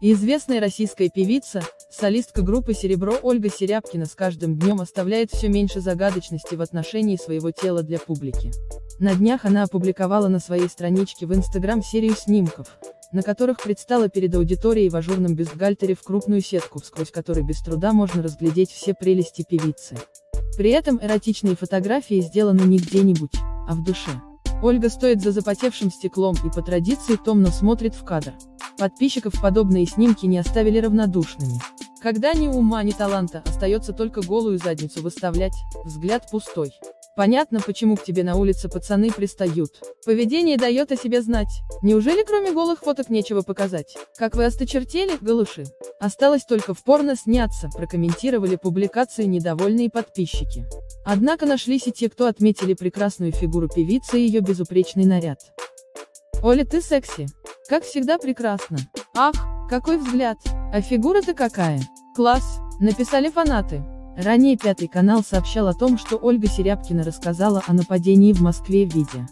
И известная российская певица, солистка группы «Серебро» Ольга Серябкина с каждым днем оставляет все меньше загадочности в отношении своего тела для публики. На днях она опубликовала на своей страничке в Инстаграм серию снимков, на которых предстала перед аудиторией в ажурном бюстгальтере в крупную сетку, сквозь которой без труда можно разглядеть все прелести певицы. При этом эротичные фотографии сделаны не где-нибудь, а в душе. Ольга стоит за запотевшим стеклом и по традиции томно смотрит в кадр. Подписчиков подобные снимки не оставили равнодушными. Когда ни ума, ни таланта, остается только голую задницу выставлять, взгляд пустой. Понятно, почему к тебе на улице пацаны пристают. Поведение дает о себе знать. Неужели кроме голых фоток нечего показать? Как вы осточертели, голуши? Осталось только в порно сняться, прокомментировали публикацию недовольные подписчики. Однако нашлись и те, кто отметили прекрасную фигуру певицы и ее безупречный наряд. Оля, ты секси. Как всегда прекрасно. Ах, какой взгляд. А фигура-то какая. Класс, написали фанаты. Ранее Пятый канал сообщал о том, что Ольга Серябкина рассказала о нападении в Москве в виде